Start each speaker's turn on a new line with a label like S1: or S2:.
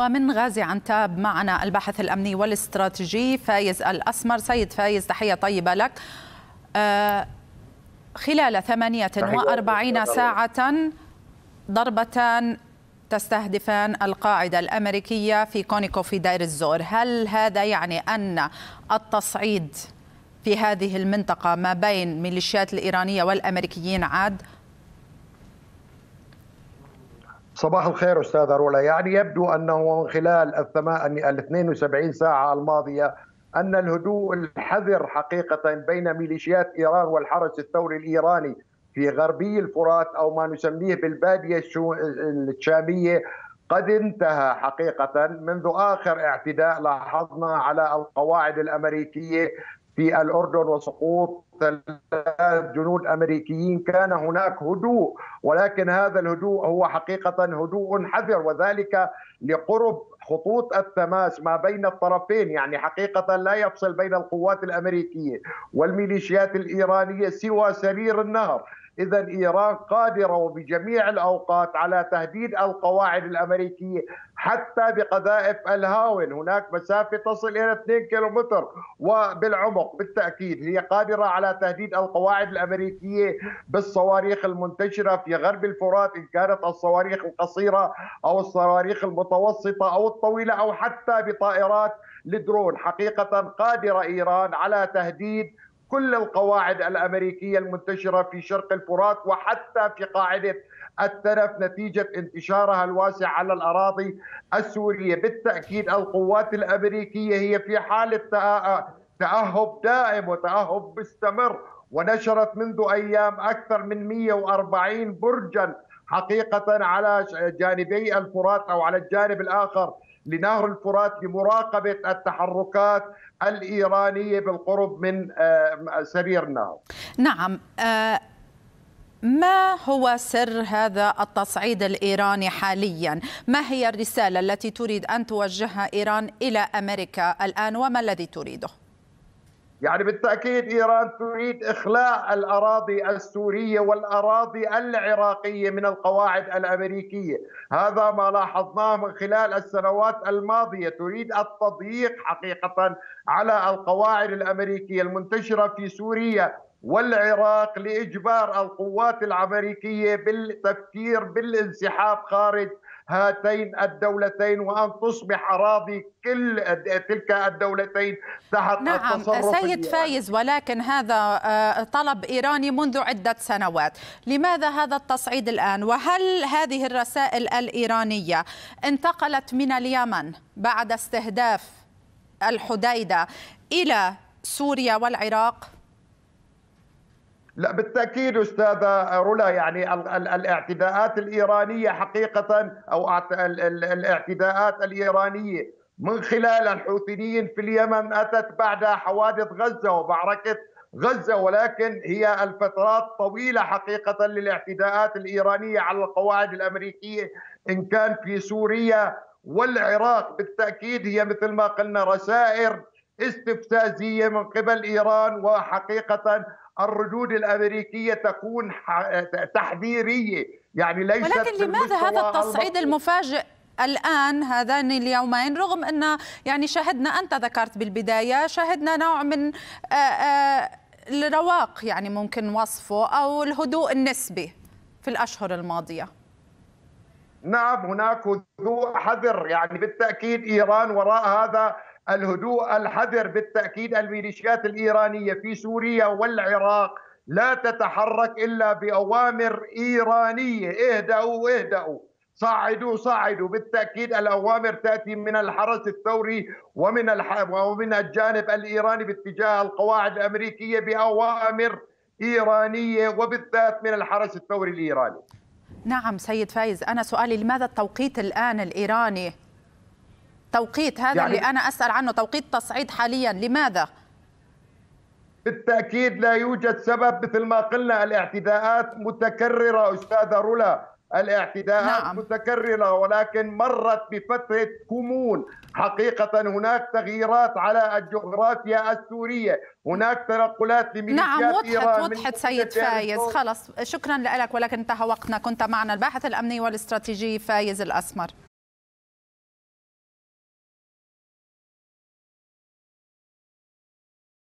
S1: ومن غازي عنتاب معنا الباحث الأمني والاستراتيجي فايز الأسمر. سيد فايز تحية طيبة لك. آه خلال 48 ساعة ضربتان تستهدفان القاعدة الأمريكية في كونيكو في دير الزور. هل هذا يعني أن التصعيد في هذه المنطقة ما بين ميليشيات الإيرانية والأمريكيين عاد
S2: صباح الخير أستاذ رولا يعني يبدو أنه من خلال ال 72 ساعة الماضية أن الهدوء الحذر حقيقة بين ميليشيات إيران والحرس الثوري الإيراني في غربي الفرات أو ما نسميه بالبادية الشامية قد انتهى حقيقة منذ آخر اعتداء لاحظنا على القواعد الأمريكية في الأردن وسقوط ثلاث جنود أمريكيين. كان هناك هدوء ولكن هذا الهدوء هو حقيقة هدوء حذر وذلك لقرب خطوط التماس ما بين الطرفين. يعني حقيقة لا يفصل بين القوات الأمريكية والميليشيات الإيرانية سوى سرير النهر. إذا إيران قادرة وبجميع الأوقات على تهديد القواعد الأمريكية حتى بقذائف الهاون. هناك مسافة تصل إلى 2 كيلومتر وبالعمق بالتأكيد هي قادرة على تهديد القواعد الأمريكية بالصواريخ المنتشرة في غرب الفرات إن كانت الصواريخ القصيرة أو الصواريخ المتوسطة أو الطويلة أو حتى بطائرات الدرون حقيقة قادرة إيران على تهديد كل القواعد الأمريكية المنتشرة في شرق الفرات وحتى في قاعدة الترف نتيجة انتشارها الواسع على الأراضي السورية، بالتأكيد القوات الأمريكية هي في حالة تأهب دائم وتأهب مستمر ونشرت منذ أيام أكثر من 140 برجا حقيقة على جانبي الفرات أو على الجانب الآخر. لنهر الفرات لمراقبه التحركات الإيرانية بالقرب من سرير النهر.
S1: نعم ما هو سر هذا التصعيد الإيراني حاليا؟ ما هي الرسالة التي تريد أن توجهها إيران إلى أمريكا الآن وما الذي تريده؟
S2: يعني بالتأكيد إيران تريد إخلاء الأراضي السورية والأراضي العراقية من القواعد الأمريكية، هذا ما لاحظناه من خلال السنوات الماضية، تريد التضييق حقيقة على القواعد الأمريكية المنتشرة في سوريا والعراق لإجبار القوات الأمريكية بالتفكير بالانسحاب خارج هاتين الدولتين وان تصبح اراضي كل تلك الدولتين تحت
S1: نعم
S2: التصرف
S1: سيد فايز ولكن هذا طلب إيراني منذ عدة سنوات، لماذا هذا التصعيد الآن؟ وهل هذه الرسائل الإيرانية انتقلت من اليمن بعد استهداف الحديدة إلى سوريا والعراق؟
S2: لا بالتأكيد أستاذة رولا يعني الاعتداءات الإيرانية حقيقة أو الاعتداءات الإيرانية من خلال الحوثيين في اليمن أتت بعد حوادث غزة ومعركة غزة ولكن هي الفترات طويلة حقيقة للاعتداءات الإيرانية على القواعد الأمريكية إن كان في سوريا والعراق. بالتأكيد هي مثل ما قلنا رسائل استفزازية من قبل إيران وحقيقة الردود الأمريكية تكون تحذيرية. يعني ليست
S1: ولكن لماذا هذا التصعيد المفاجئ الآن هذان اليومين رغم أن يعني شهدنا أنت ذكرت بالبداية شهدنا نوع من الرواق يعني ممكن وصفه أو الهدوء النسبي في الأشهر الماضية.
S2: نعم هناك هدوء حذر. يعني بالتأكيد إيران وراء هذا الهدوء الحذر بالتأكيد الميليشيات الإيرانية في سوريا والعراق. لا تتحرك إلا بأوامر إيرانية. اهدأوا اهدأوا. صعدوا صعدوا بالتأكيد الأوامر تأتي من الحرس الثوري ومن الح... ومن الجانب الإيراني باتجاه القواعد الأمريكية بأوامر إيرانية وبالذات من الحرس الثوري الإيراني.
S1: نعم سيد فايز. أنا سؤالي لماذا التوقيت الآن الإيراني توقيت هذا يعني اللي أنا أسأل عنه توقيت تصعيد حاليا لماذا؟
S2: بالتأكيد لا يوجد سبب مثل ما قلنا الاعتداءات متكررة أستاذة رولا. الاعتداءات نعم. متكررة ولكن مرت بفترة كمون حقيقة هناك تغييرات على الجغرافيا السورية. هناك تنقلات لميليشيات
S1: نعم وضحت
S2: إيران
S1: وضحت سيد فايز. خلص شكرا لك ولكن انتهى وقتنا. كنت معنا الباحث الأمني والاستراتيجي فايز الأسمر.